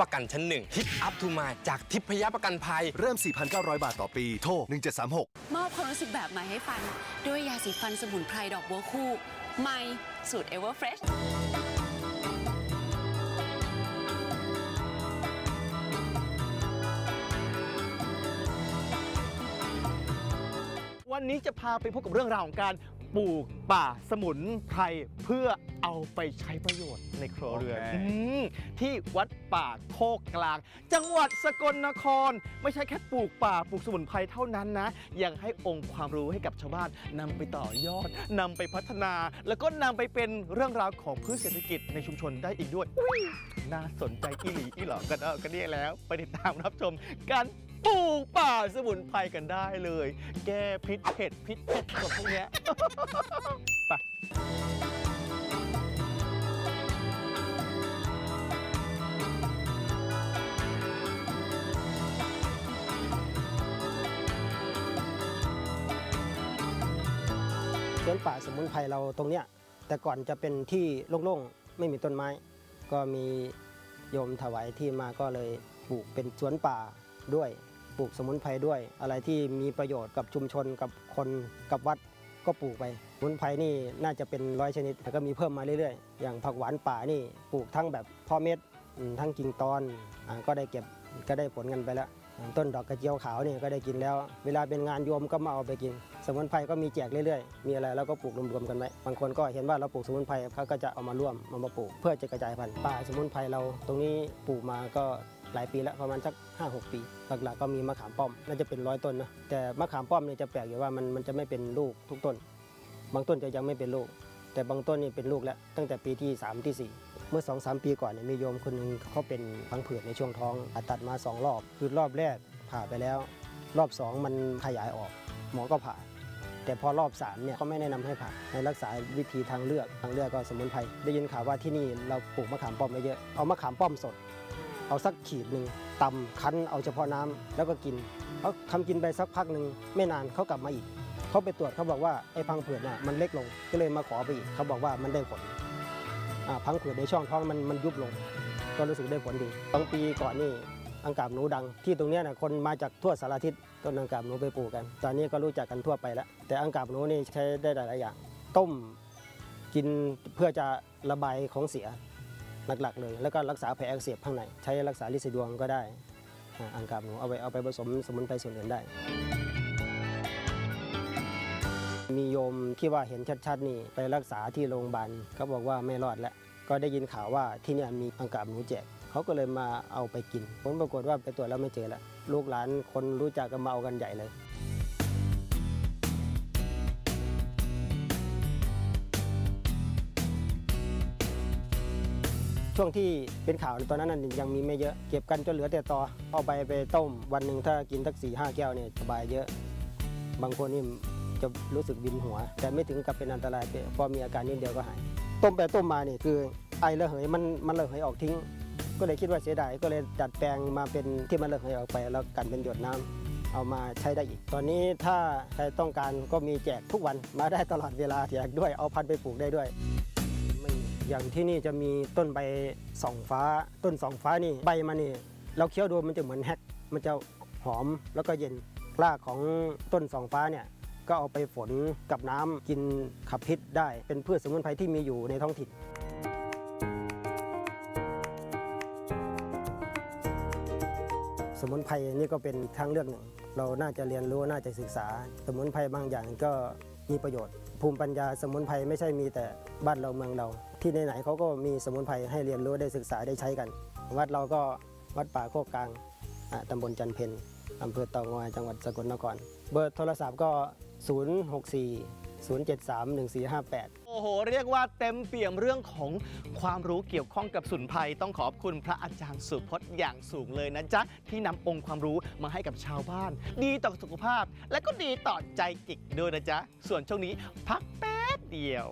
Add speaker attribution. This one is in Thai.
Speaker 1: ประกันชั้นหนึ่งทิปอัพทูมาจากทิพยประกันภัย
Speaker 2: เริ่ม 4,900 บาทต่อปี โทร 1736
Speaker 3: มอบความรู้สึกแบบใหม่ให้ฟัน ด้วยยาสีฟันสมุนไพรดอกบัวคู่ใหม่สูตร Everfresh
Speaker 4: วันนี้จะพาไปพบกับเรื่องราวของการ ปลูกป่าสมุนไพรเพื่อเอาไปใช้ประโยชน์ในครัวเรือน
Speaker 2: โอเค
Speaker 4: อืมที่วัดป่าโคกกลาง จังหวัดสกลนคร ไม่ใช่แค่ปลูกป่าปลูกสมุนไพรเท่านั้นนะ ยังให้องค์ความรู้ให้กับชาวบ้านนำไปต่อยอดนำไปพัฒนา แล้วก็นำไปเป็นเรื่องราวของพืชเศรษฐกิจในชุมชนได้อีกด้วยอุ๊ยน่าสนใจอีหลีอีหลอกันเออกันเนี่ยแล้ว ไปติดตามรับชมการ ปลูกป่าสมุนไพรกันได้เลย แก้พิษเผ็ดพิษเผ็ดกับพวกเนี้ยไป
Speaker 5: สวนป่าสมุนไพรเราตรงเนี้ยแต่ก่อนจะเป็นที่โล่งๆ ไม่มีต้นไม้ ก็มีโยมถวายที่มาก็เลยปลูกเป็นสวนป่าด้วย ปลูกสมุนไพรด้วย อะไรที่มีประโยชน์กับชุมชนกับคนกับวัดก็ปลูกไปสมุนไพรนี่น่าจะเป็นร้อยชนิดแต่ก็มีเพิ่มมาเรื่อยๆ อย่างผักหวานป่านี่ปลูกทั้งแบบพ่อเม็ดทั้งกิ่งตอนอก็ได้เก็บก็ได้ผลกันไปแล้วต้นดอกกระเจียวขาวนี่ก็ได้กินแล้ว เวลาเป็นงานโยมก็มาเอาไปกิน สมุนไพรก็มีแจกเรื่อยๆ มีอะไรเราก็ปลูกรวมๆกันไว้บางคนก็เห็นว่าเราปลูกสมุนไพรเขาก็จะเอามาร่วมมามาปลูก เพื่อจะกระจายพันธุ์ป่าสมุนไพรเราตรงนี้ปลูกมาก็ หลายปีแล้วประมาณสัก 5 6 ปี หลักๆก็มีมะขามป้อมน่าจะเป็นร้อยต้นนะแต่มะขามป้อมเนี่ยจะแปลกอยู่ว่ามันมันจะไม่เป็นลูกทุกต้น บางต้นจะยังไม่เป็นลูก แต่บางต้นนี่เป็นลูกแล้วตั้งแต่ปีที่ 3 ที่ 4 เมื่อ2อสปีก่อนเนี่ยมีโยมคนหนึงเขาเป็นพังผืดในช่วงท้องผ่าตัดมา 2 รอบ คือรอบแรกผ่าไปแล้ว รอบ 2 มันขยายออกหมอก็ผ่า แต่พอรอบ3เนี่ยเขาไม่แนะนำให้ผ่าให้รักษาวิธีทางเลือกทางเลือกก็สมุนไพรได้ยินข่าวว่าที่นี่เราปลูกมะขามป้อมไว้เยอะเอามะขามป้อมสด เอาสักขีดหนึ่งตำคั้นเอาเฉพาะน้ำแล้วก็กินเขาทำกินไปสักพักหนึ่งไม่นานเขากลับมาอีกเขาไปตรวจเขาบอกว่าไอ้พังผืดน่ะมันเล็กลงก็เลยมาขอไปอีกเขาบอกว่ามันได้ผลอ่าพังผืดในช่องท้องมันมันยุบลง ก็รู้สึกได้ผลดีตั้งปีก่อนนี่อังกาบหนูดัง ที่ตรงนี้ยนะคนมาจากทั่วสารทิศต้นอังกาบหนูไปปลูกกัน ตอนนี้ก็รู้จักกันทั่วไปแล้ว แต่อังกาบหนูนี่ใช้ได้หลายอย่าง ต้มกินเพื่อจะระบายของเสีย หลักๆเลย แล้วก็รักษาแผลอักเสบข้างในใช้รักษาลินสีดวงก็ได้อังกาบหนูเอาไปเอาไปผสมสมุนไพรส่วนอื่นได้ มีโยมที่ว่าเห็นชัดๆนี่ไปรักษาที่โรงพยาบาลเขาบอกว่าไม่รอดแล้ว ก็ได้ยินข่าวว่าที่นี่มีอังกาบหนูแจกเขาก็เลยมาเอาไปกินผลปรากฏว่าไปตรวจแล้วไม่เจอแล้วลูกหลานคนรู้จักก็มาเอากันใหญ่เลย ช่วงที่เป็นข่าวตอนนั้นนะยังมีไม่เยอะเก็บกันจนเหลือแต่ตอเอาใบไปต้มวันหนึ่งถ้ากินสักสี่ห้าแก้วเนี่ยสบายเยอะ บางคนนี่จะรู้สึกวินหัว แต่ไม่ถึงกับเป็นอันตรายพอมีอาการนิดเดียวก็หาย ต้มไปต้มมาเนี่ยคือไอระเหยมันมันระเหยออกทิ้ง ก็เลยคิดว่าเสียดายก็เลยจัดแปลงมาเป็นที่มันระเหยออกไปแล้วกันเป็นหยดน้ำเอามาใช้ได้อีก ตอนนี้ถ้าใครต้องการก็มีแจกทุกวันมาได้ตลอดเวลาแจกด้วยเอาพันธุ์ไปปลูกได้ด้วย อย่างที่นี่จะมีต้นใบสองฟ้า ต้นสองฟ้านี่ใบมันนี่เราเคี้ยวดูมันจะเหมือนแฮกมันจะหอมแล้วก็เย็นรากของต้นสองฟ้าเนี่ยก็เอาไปฝนกับน้ำกินขับพิษได้ เป็นพืชสมุนไพรที่มีอยู่ในท้องถิ่น สมุนไพรนี่ก็เป็นอีกทางเลือกหนึ่ง เราน่าจะเรียนรู้น่าจะศึกษา สมุนไพรบางอย่างก็มีประโยชน์ ภูมิปัญญาสมุนไพรไม่ใช่มีแต่บ้านเราเมืองเรา ที่ไหนๆเขาก็มีสมุนไพรให้เรียนรู้ได้ศึกษาได้ใช้กัน วัดเราก็วัดป่าโคกกลางตำบลจันเพนอำเภอเตางอยจังหวัดสกลนคร เบอร์โทรศัพท์ก็ 064 073 1458
Speaker 4: โอ้โห เรียกว่าเต็มเปี่ยมเรื่องของความรู้เกี่ยวข้องกับสุนไพรต้องขอบคุณพระอาจารย์สุพจน์อย่างสูงเลยนะจ๊ะ ที่นำองค์ความรู้มาให้กับชาวบ้าน ดีต่อสุขภาพ และก็ดีต่อใจอีกด้วยนะจ๊ะ ส่วนช่วงนี้พักแป๊บเดียว